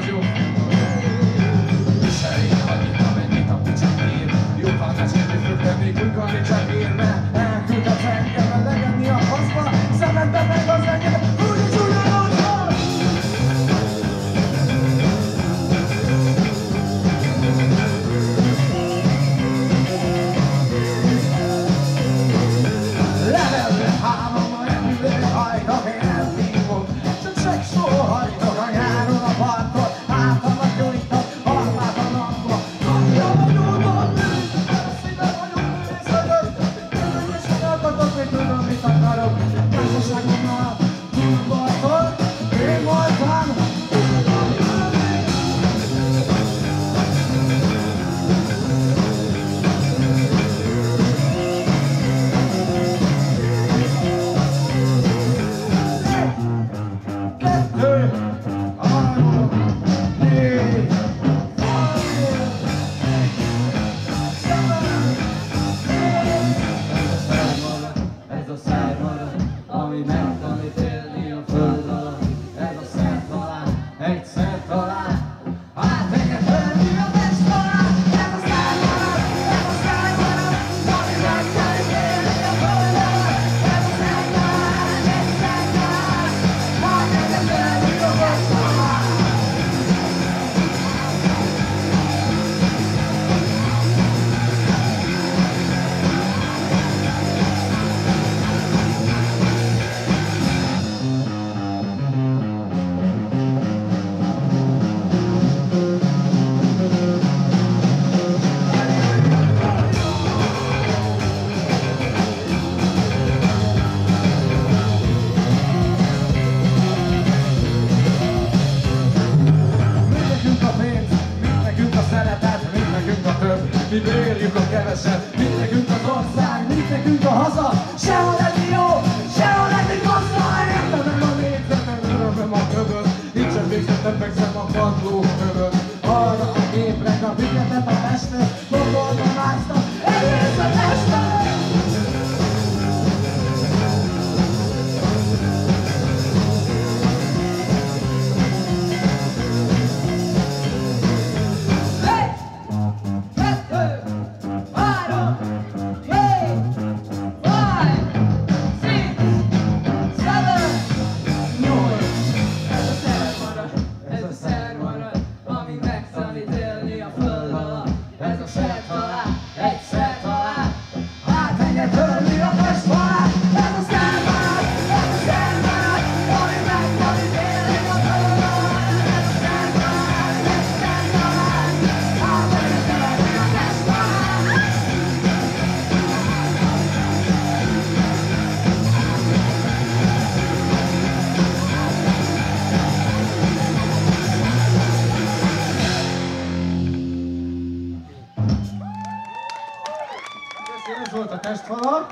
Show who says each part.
Speaker 1: ましょう。mi bérjük a keveset, mi nekünk az ország, mi nekünk a haza, sehol lenni jó, sehol lenni gazda, értem meg a négyzetem, örömöm a köböl, nincsen végzetem, megszem a padló, Test vor.